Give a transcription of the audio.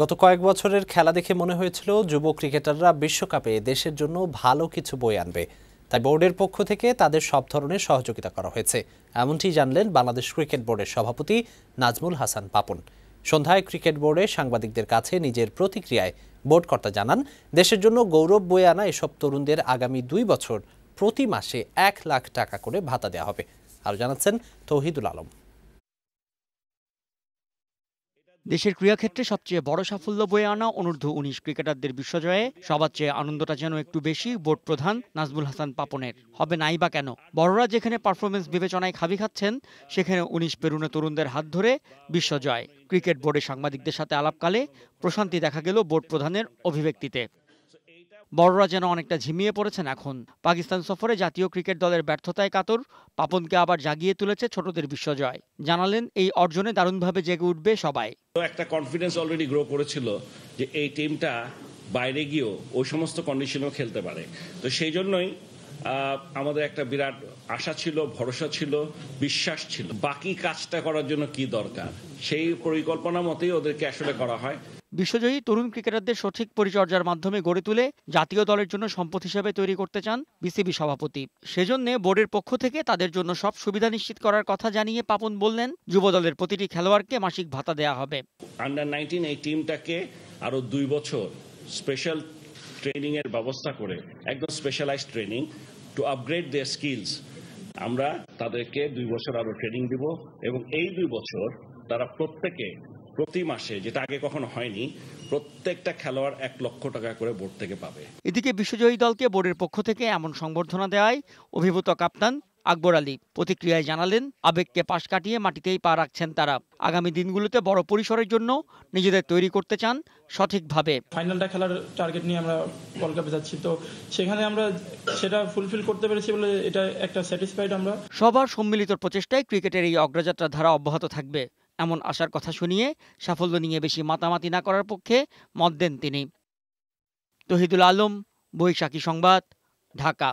গত কয়েক বছরের খেলা দেখে মনে হয়েছিল যুব ক্রিকেটাররা বিশ্বকাপে দেশের জন্য ভালো কিছু বই আনবে। তাই বোর্ডের পক্ষ থেকে তাদের সব ধরনের সহযোগিতা করা হয়েছে। এমনটি জানলেন বাংলাদেশ ক্রিকেট বোর্ডের সভাপতি নাজমুল হাসান পাপন। সন্ধ্যায় ক্রিকেট বোর্ডে সাংবাদিকদের কাছে নিজের প্রতিক্রিয়ায় বোর্ড কর্তা জানান, দেশের জন্য গৌরব বয়ে আনা এসব তরুণদের আগামী দুই বছর প্রতি মাসে এক লাখ টাকা করে ভাতা দেওয়া হবে। আরও জানাচ্ছেন তৌহিদুল আলম। দেশের ক্রীড়াক্ষেত্রে সবচেয়ে বড় সাফল্য বয়ে আনা অনূর্ধ্ব উনিশ ক্রিকেটারদের বিশ্বজয়ে। সবার চেয়ে আনন্দটা যেন একটু বেশি, বোর্ড প্রধান নাজমুল হাসান পাপনের। হবে নাই বা কেন? বড়রা যেখানে পারফরমেন্স বিবেচনায় খাবি খাচ্ছেন, সেখানে উনিশ পেরুনে তরুণদের হাত ধরে বিশ্বজয়। ক্রিকেট বোর্ডের সাংবাদিকদের সাথে আলাপকালে প্রশান্তি দেখা গেল বোর্ড প্রধানের অভিব্যক্তিতে। বড়রা যেন অনেকটা ঝিমিয়ে পড়েছেন এখন। পাকিস্তান সফরে জাতীয় ক্রিকেট দলের ব্যর্থতায় কাতর, পাপনকে আবার জাগিয়ে তুলেছে ছোটদের বিশ্বজয়। জানালেন, এই অর্জনে দারুণভাবে জেগে উঠবে সবাই। একটা কনফিডেন্স অলরেডি গ্রো করেছিল যে এই টিমটা বাইরে গিয়েও ওই সমস্ত কন্ডিশনেও খেলতে পারে। তো সেই জন্যই আমাদের একটা বিরাট আশা ছিল ভরসা ছিল বিশ্বাস ছিল। বাকি কাজটা করার জন্য কি দরকার? সেই পরিকল্পনা মতেই ওদেরকে আসলে করা হয়। বিশ্বজয়ী তরুণ ক্রিকেটারদের সঠিক পরিচর্যার মাধ্যমে গড়ে তুলে জাতীয় দলের জন্য সম্পদ হিসেবে তৈরি করতে চান বিসিবি সভাপতি। সেজন্য বোর্ডের পক্ষ থেকে তাদের জন্য সব সুবিধা নিশ্চিত করার কথা জানিয়ে পাপন বললেন যুব দলের প্রতিটি খেলোয়াড়কে মাসিক ভাতা দেওয়া হবে। আন্ডার নাইনটিন এই টিমটাকে আরও দুই বছর স্পেশাল ট্রেনিং এর ব্যবস্থা করে, একদম specialise training to upgrade their skills আমরা তাদেরকে দুই বছর আরও ট্রেনিং দিব এবং এই দুই বছর তারা প্রত্যেকে, প্রতি মাসে, যেটা আগে কখনো হয়নি, প্রত্যেকটা খেলোয়াড় এক লক্ষ টাকা করে বোর্ড থেকে পাবে। এদিকে বিশ্বজয়ী দলকে বোর্ডের পক্ষ থেকে এমন সংবর্ধনা দেওয়ায় অভিভূত কাপ্তান আকবর আলী প্রতিক্রিয়ায় জানালেন আবেগকে পাশ কাটিয়ে মাটিতেই পা রাখছেন তারা। আগামী দিনগুলোতে বড় পরিসরের জন্য নিজেদের তৈরি করতে চান সঠিকভাবে। ফাইনালটা খেলার টার্গেট নিয়ে আমরা ওয়ার্ল্ড কাপে যাচ্ছি। তো সেখানে আমরা সেটা ফুলফিল করতে পেরেছি বলে এটা একটা স্যাটিসফাইড আমরা। সবার সম্মিলিত প্রচেষ্টায় ক্রিকেটের এই অগ্রযাত্রার ধারা অব্যাহত থাকবে। এমন আশার কথা শুনিয়ে সাফল্য নিয়ে বেশি মাতামাতি না করার পক্ষে মত দেন তিনি। তহিদুল আলম বৈশাখী সংবাদ ঢাকা।